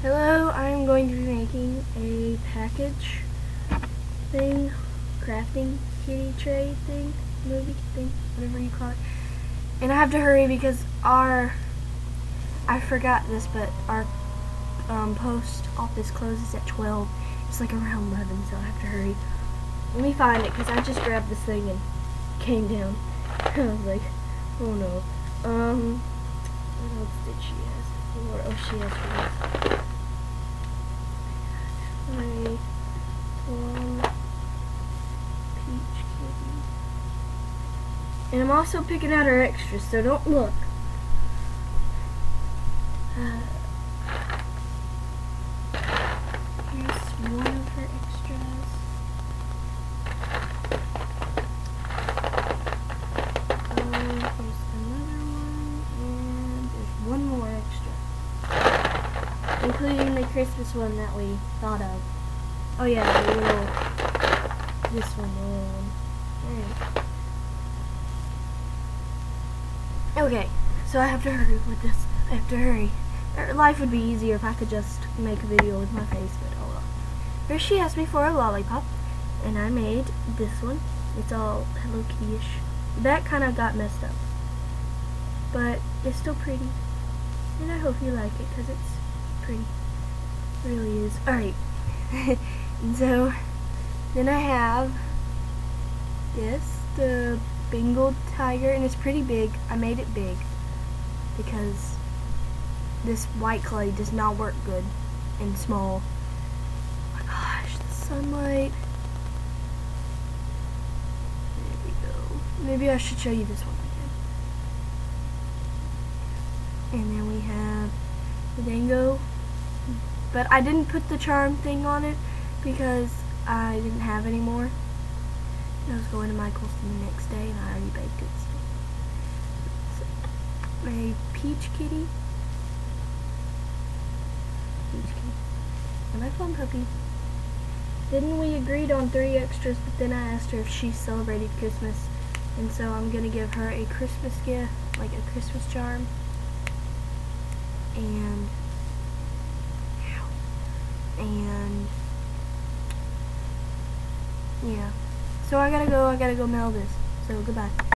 Hello, I'm going to be making a package thing, crafting kitty tray thing, movie thing, whatever you call it. And I have to hurry because our, I forgot this, but our um, post office closes at 12. It's like around 11, so I have to hurry. Let me find it because I just grabbed this thing and came down. I was like, oh no. Um, what else did she for? Oh, she asked for. My plum peach kitty. And I'm also picking out our extras, so don't look. Uh, here's one of her extras. Um, there's another one, and there's one more extra. Including the Christmas one that we thought of. Oh yeah, the little, this one, the. Alright. Okay, so I have to hurry with this. I have to hurry. Er, Life would be easier if I could just make a video with my face, but oh well. Here she asked me for a lollipop, and I made this one. It's all Hello Kitty-ish. That kind of got messed up. But it's still pretty. And I hope you like it, because it's pretty. It really is. Alright. and so, then I have this, the Bengal tiger, and it's pretty big. I made it big because this white clay does not work good in small. Oh my gosh, the sunlight. There we go. Maybe I should show you this one again. And then we have the dango. But I didn't put the charm thing on it because I didn't have any more. I was going to Michael's the next day and I already baked it. So. A peach kitty. Peach kitty. And my plum puppy. Didn't we agreed on three extras, but then I asked her if she celebrated Christmas. And so I'm going to give her a Christmas gift, like a Christmas charm. And, and, yeah. So I gotta go, I gotta go mail this. So goodbye.